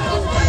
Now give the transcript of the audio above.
Oh,